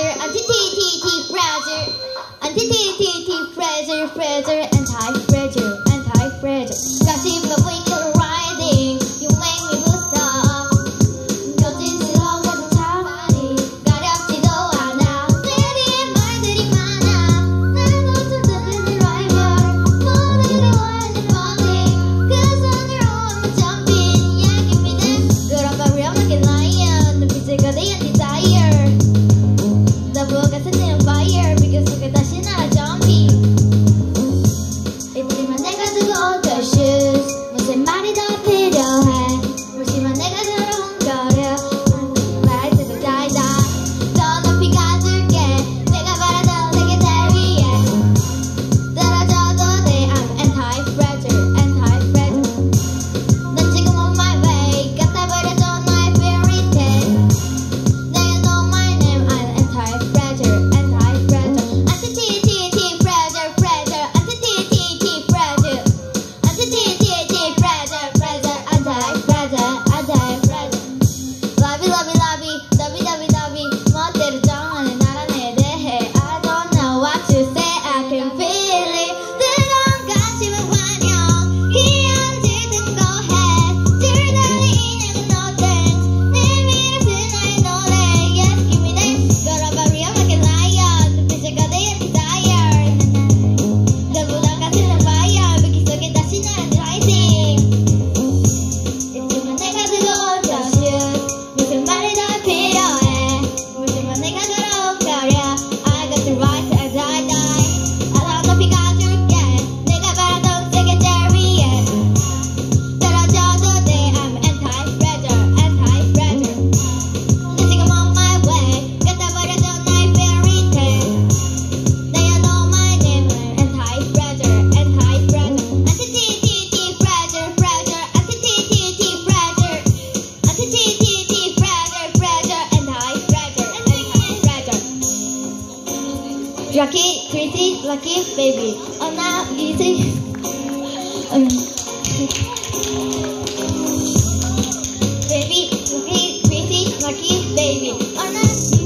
browser, anti-TTT browser, anti-TTT browser, browser, Jackie, Tracy, Lucky, Baby. I'm not easy. Um, baby, Lucky, Tracy, Lucky, Baby. I'm not